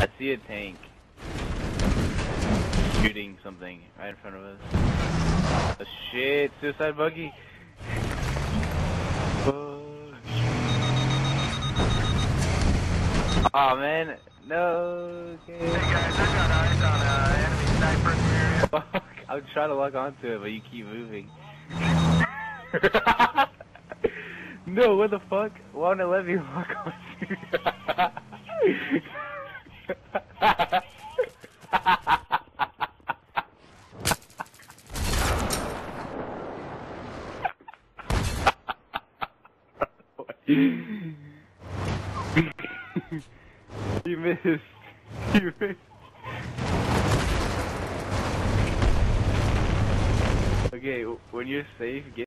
I see a tank shooting something right in front of us. Oh shit, suicide buggy. Oh man, no. Okay. Hey guys, I got eyes on uh, enemy sniper in the area. I'm trying to lock onto it, but you keep moving. no, what the fuck? Why won't it let me lock onto you missed. You missed. Okay, when you're safe, get